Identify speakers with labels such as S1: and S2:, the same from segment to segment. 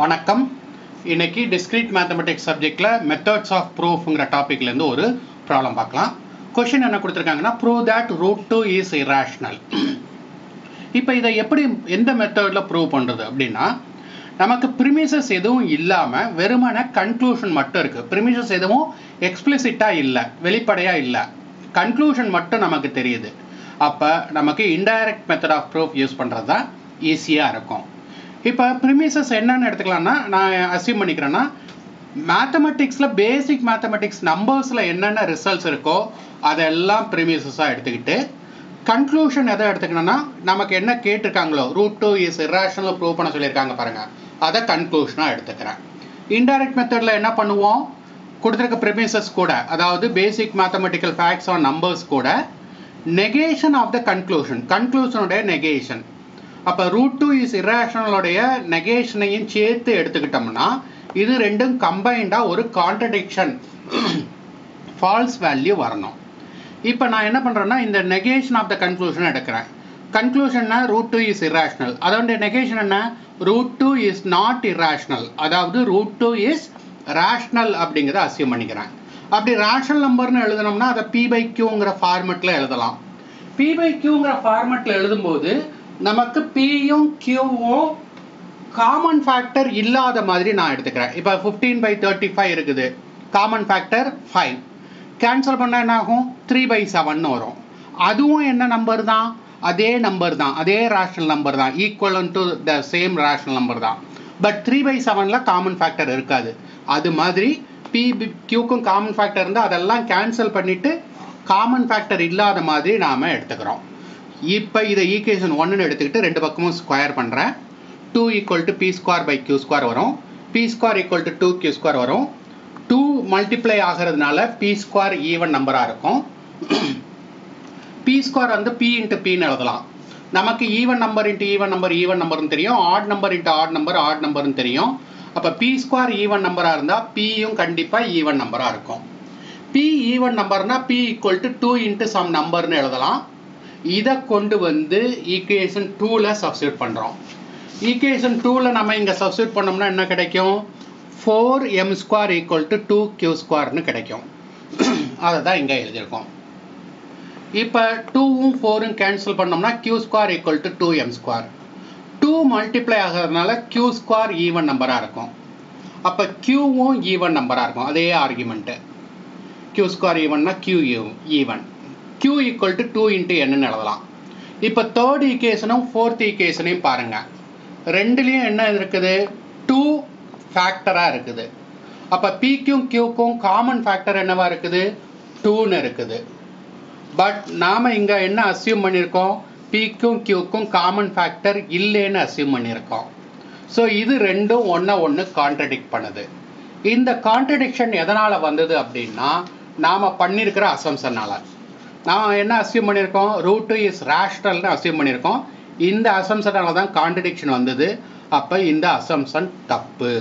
S1: வணக்கம். இன்னைக்கு discrete mathematics சப்ஜெக்டில் மெத்தட்ஸ் ஆஃப் ப்ரூஃப்ங்கிற டாப்பிக்லேருந்து ஒரு ப்ராப்ளம் பார்க்கலாம். கொஷின் என்ன கொடுத்துருக்காங்கன்னா prove that root two is irrational இப்போ இதை எப்படி எந்த மெத்தடில் ப்ரூவ் பண்ணுறது அப்படின்னா நமக்கு ப்ரிமிசஸ் எதுவும் இல்லாமல் வெறுமன கன்க்ளூஷன் மட்டும் இருக்குது ப்ரிமிசஸ் எதுவும் எக்ஸ்பிளிசிட்டாக இல்லை வெளிப்படையாக இல்லை. கன்க்ளூஷன் மட்டும் நமக்கு தெரியுது. அப்போ நமக்கு indirect method of proof use பண்ணுறது தான் ஈஸியாக இருக்கும். இப்போ ப்ரிமிசஸ் என்னன்னு எடுத்துக்கலாம்னா நான் அசியூம் பண்ணிக்கிறேன்னா மேத்தமெட்டிக்ஸில் பேசிக் மேத்தமெட்டிக்ஸ் நம்பர்ஸில் என்னென்ன ரிசல்ட்ஸ் இருக்கோ அதெல்லாம் ப்ரிமிசஸாக எடுத்துக்கிட்டு கன்க்ளூஷன் எதை எடுத்துக்கணும்னா நமக்கு என்ன கேட்டிருக்காங்களோ root two is irrational prove பண்ண சொல்லியிருக்காங்க பாருங்கள் அதை கன்க்ளூஷனாக எடுத்துக்கிறேன். இன்டைரக்ட் மெத்தடில் என்ன பண்ணுவோம்? கொடுத்துருக்க ப்ரிமிசஸ் கூட அதாவது basic mathematical facts on numbers கூட நெகேஷன் ஆஃப் த கன்க்ளூஷன் கன்க்ளூஷனுடைய நெகேஷன் அப்போ ரூட் டூ இஸ் இராஷனலுடைய நெகேஷனையும் சேர்த்து எடுத்துக்கிட்டோம்னா இது ரெண்டும் கம்பைண்டாக ஒரு கான்ட்ரடிக்ஷன் ஃபால்ஸ் வேல்யூ வரணும். இப்போ நான் என்ன பண்ணுறேன்னா இந்த நெகேஷன் ஆஃப் த கன்க்ளூஷன் எடுக்கிறேன். கன்க்ளூஷன்னா ரூட் டூ இஸ் இராஷனல் அதோடைய நெகேஷன் என்ன? Root two is not irrational அதாவது ரூட் டூ இஸ் ரேஷ்னல் அப்படிங்கிறத அசியம் பண்ணிக்கிறேன். அப்படி ரேஷனல் நம்பர்னு எழுதணும்னா அதை பி பை கியூங்கிற ஃபார்மெட்டில் எழுதலாம். பி பை கியூங்கிற ஃபார்மெட்டில் எழுதும்போது நமக்கு பியும் கியூவும் காமன் ஃபேக்டர் இல்லாத மாதிரி நான் எடுத்துக்கிறேன். இப்போ ஃபிஃப்டீன் பை தேர்ட்டி ஃபைவ் இருக்குது. காமன் ஃபேக்டர் ஃபைவ் கேன்சல் பண்ணால் என்ன ஆகும் த்ரீ பை செவன் வரும். அதுவும் என்ன நம்பர் தான்? அதே நம்பர் தான். அதே ரேஷனல் நம்பர் தான். Equivalent to the same rational number தான். பட் த்ரீ பை செவனில் காமன் ஃபேக்டர் இருக்காது. அது மாதிரி பி கியூக்கும் காமன் ஃபேக்டர் இருந்தால் அதெல்லாம் கேன்சல் பண்ணிவிட்டு காமன் ஃபேக்டர் இல்லாத மாதிரி நாம் எடுத்துக்கிறோம். இப்போ இதை ஈக்குவேஷன் ஒன்றுன்னு எடுத்துக்கிட்டு ரெண்டு பக்கமும் ஸ்கொயர் பண்ணுறேன் two equal to p square by q square வரும். P square equal to two q square வரும். டூ மல்டிப்ளை ஆகிறதுனால பி ஸ்கொயர் ஈவன் நம்பராக இருக்கும். பி ஸ்கொயர் வந்து பி இன்ட்டு பின்னு எழுதலாம். நமக்கு even number into even number even நம்பர்னு தெரியும். Odd number into odd number odd நம்பர்னு தெரியும். அப்போ பி ஸ்கொயர் ஈவன் நம்பராக இருந்தால் பியும் கண்டிப்பாக ஈவன் நம்பராக இருக்கும். P even நம்பர்னால் p equal to two into some நம்பர்னு எழுதலாம். இதை கொண்டு வந்து ஈக்குவேஷன் டூவில் சப்ஸ்டியூட் பண்ணுறோம் ஈக்குவேஷன் டூவில் நம்ம இங்கே சப்ஸ்டியூட் பண்ணோம்னா என்ன கிடைக்கும்? Four M square equal to two Q ஸ்கொயர்னு கிடைக்கும். அதை தான் இங்கே எழுதியிருக்கோம். இப்போ டூவும் ஃபோரும் கேன்சல் பண்ணோம்னா q square equal to two m square two multiply ஆகிறதுனால கியூ ஸ்கொயர் ஈவன் நம்பராக இருக்கும். அப்போ கியூவும் ஈவன் நம்பராக இருக்கும். அதே argument Q square ஈவன்னா q even q equal to two into என்னன்னு எழுதலாம். இப்போ தேர்ட் ஈக்குவேஷனும் ஃபோர்த் ஈக்குவேஷனையும் பாருங்கள் ரெண்டுலேயும் என்ன இருக்குது? டூ ஃபேக்டராக இருக்குது. அப்போ பிக்கும் கியூக்கும் காமன் ஃபேக்டர் என்னவா இருக்குது? டூன்னு இருக்குது. பட் நாம் இங்கே என்ன அசியூம் பண்ணியிருக்கோம்? பிக்கும் கியூக்கும் காமன் ஃபேக்டர் இல்லைன்னு அசியூம் பண்ணியிருக்கோம். ஸோ இது ரெண்டும் ஒன்றை ஒன்று கான்ட்ரடிக்ட் பண்ணுது. இந்த கான்ட்ரடிக்ஷன் எதனால் வந்தது அப்படின்னா நாம் பண்ணியிருக்கிற அசம்சனால் நான் என்ன அசியூம் பண்ணியிருக்கோம்? ரூட் டூ இஸ் ரேஷ்னல்னு அசியூம் பண்ணியிருக்கோம். இந்த அசம்சனால தான் கான்ட்ரடிக்ஷன் வந்தது. அப்போ இந்த அசம்சன் தப்பு.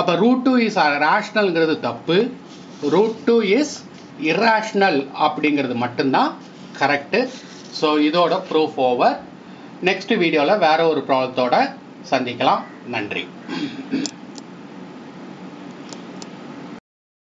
S1: அப்போ ரூட் டூ இஸ் ரேஷ்னல்ங்கிறது தப்பு. ரூட் டூ இஸ் இராஷ்னல் அப்படிங்கிறது மட்டும்தான் கரெக்டு ஸோ இதோட ப்ரூஃப் ஓவர் நெக்ஸ்ட் வீடியோவில் வேற ஒரு ப்ராப்ளத்தோட சந்திக்கலாம். நன்றி.